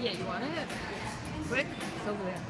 Yeah, you want it? Quick? It's over there.